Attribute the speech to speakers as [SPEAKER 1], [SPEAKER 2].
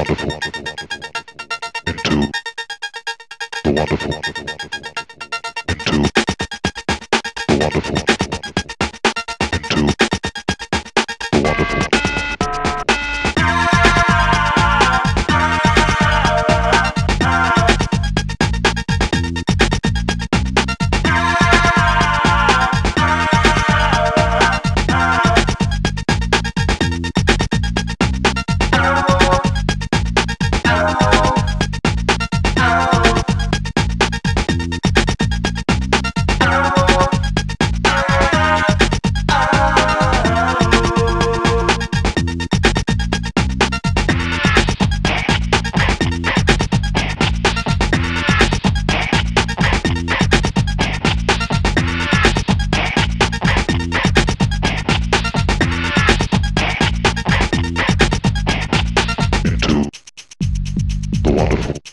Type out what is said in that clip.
[SPEAKER 1] wonderful, into the wonderful. wonderful.